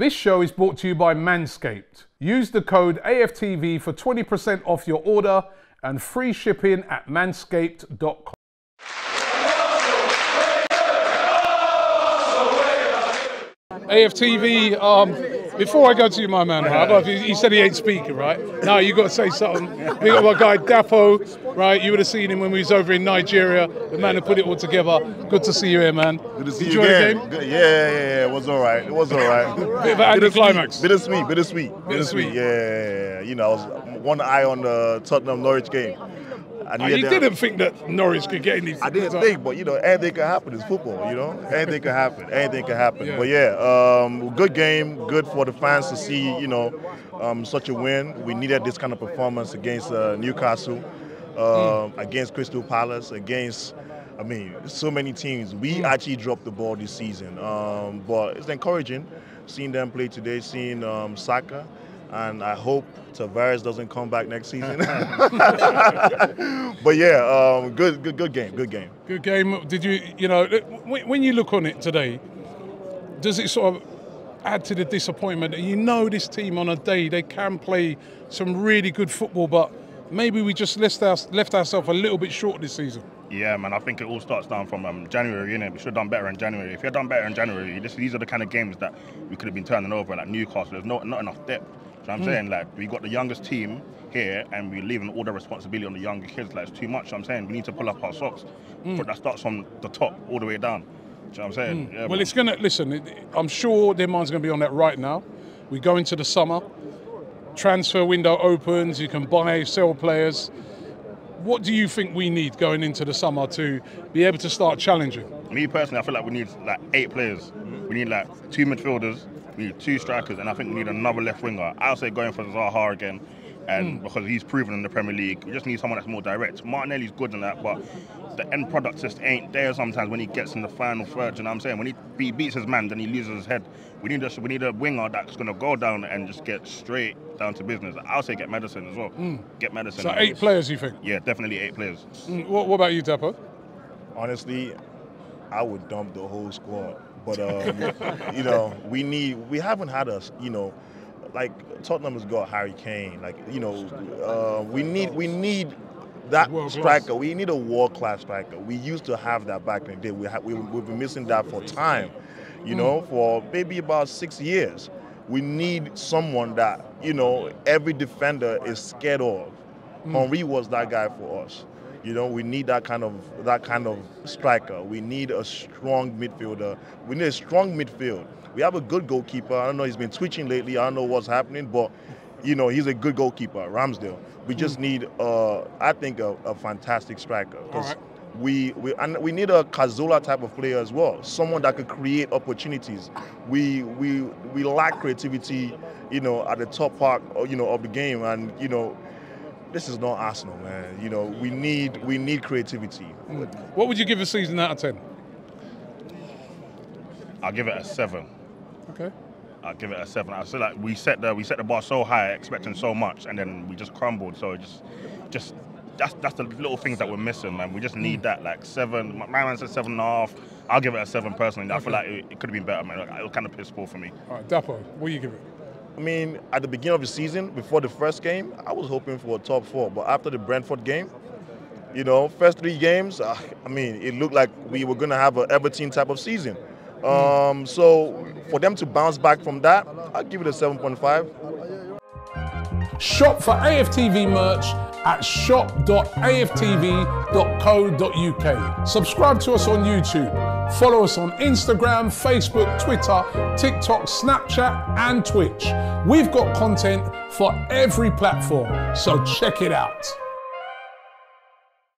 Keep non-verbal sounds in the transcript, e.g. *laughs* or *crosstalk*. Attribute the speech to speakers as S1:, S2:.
S1: This show is brought to you by Manscaped. Use the code AFTV for 20% off your order and free shipping at manscaped.com. AFTV, um, before I go to you, my man, right? He said he ain't speaking, right? No, you got to say something. We got my guy Dapo, right? You would have seen him when we was over in Nigeria. The man who put it all together. Good to see you here, man.
S2: Good to see
S1: Enjoy
S2: you
S1: the
S2: again.
S1: game?
S2: Yeah, yeah, yeah. It was all right. It was all right. *laughs*
S1: Bit of an anticlimax.
S2: Bittersweet, bittersweet,
S1: Bittersweet.
S2: Yeah, yeah, yeah. You know, I was one eye on the Tottenham Norwich game. I
S1: Oh, you didn't think that Norwich could get any.
S2: I didn't think, but you know, anything can happen. It's football, you know. Anything can happen. Anything can happen.
S1: Yeah.
S2: But yeah, um, good game. Good for the fans to see, you know, um, such a win. We needed this kind of performance against uh, Newcastle, um, against Crystal Palace, against. I mean, so many teams. We actually dropped the ball this season, um, but it's encouraging seeing them play today, seeing um, Saka, and I hope Tavares doesn't come back next season. *laughs* but yeah, um, good, good, good game, good game.
S1: Good game. Did you, you know, when when you look on it today, does it sort of add to the disappointment that you know this team on a day they can play some really good football, but maybe we just left, our, left ourselves a little bit short this season?
S3: Yeah, man. I think it all starts down from um, January, innit? We should have done better in January. If you had done better in January, this, these are the kind of games that we could have been turning over. Like Newcastle, there's not not enough depth. Do you know what I'm hmm. saying? Like we got the youngest team here, and we're leaving all the responsibility on the younger kids. Like it's too much. I'm saying we need to pull up our socks. Hmm. But that starts from the top all the way down. Do you know what I'm saying? Hmm. Yeah,
S1: Well,
S3: man.
S1: it's going to, listen, it- I'm sure their mind's going to be on that right now. We go into the summer, transfer window opens, you can buy, sell players. What do you think we need going into the summer to be able to start challenging?
S3: Me personally, I feel like we need like eight players. We need like two midfielders, we need two strikers, and I think we need another left winger. I'll say going for Zaha again, and because he's proven in the Premier League, we just need someone that's more direct. Martinelli's good in that, but the end product just ain't there sometimes when he gets in the final third. You know what I'm saying? When he, he beats his man, then he loses his head. We need a we need a winger that's gonna go down and just get straight down to business. I'll say get Maddison as well. Get Maddison.
S1: So eight players, you think?
S3: Yeah, definitely eight players.
S1: Mm, What, what about you, Dapo?
S2: Honestly, I would dump the whole squad. But *laughs* um, you know, we need. We haven't had a. You know, like Tottenham has got Harry Kane. Like you know, uh, we need. We need. That
S1: World class.
S2: striker, we need a world class striker. We used to have that back in the day. We ha- we, we've been missing that for time, you know, for maybe about six years. We need someone that, you know, every defender is scared of. Henry was that guy for us. You know, we need that kind of that kind of striker. We need a strong midfielder. We need a strong midfield. We have a good goalkeeper. I don't know, he's been twitching lately. I don't know what's happening, but you know, he's a good goalkeeper, Ramsdale. We just need, uh, I think, a, a fantastic striker. 'cause
S1: Alright.
S2: we we and we need a Cazorla type of player as well. Someone that could create opportunities. We we we lack creativity, you know, at the top part, you know, of the game, and you know, this is not Arsenal, man. You know, we need we need creativity. Hmm.
S1: What would you give a season out of 10?
S3: I'll give it a seven.
S1: Okay.
S3: I'll give it a seven. I feel like we set the we set the bar so high, expecting so much, and then we just crumbled. So just, just that's that's the little things that we're missing, man. We just need hmm. that like seven. My my man said seven and a half. I'll give it a seven personally. I feel like it, it could have been better, man. Like, it was kind of piss poor for me.
S1: All right, Dapo, what do you give it?
S2: I mean, at the beginning of the season, before the first game, I was hoping for a top four. But after the Brentford game, you know, first three games, I mean, it looked like we were going to have an Everton type of season. Um, so for them to bounce back from that, I'll give it a 7.5.
S1: Shop for AFTV merch at shop.aftv.co.uk. Subscribe to us on YouTube. Follow us on Instagram, Facebook, Twitter, TikTok, Snapchat, and Twitch. We've got content for every platform, so check it out.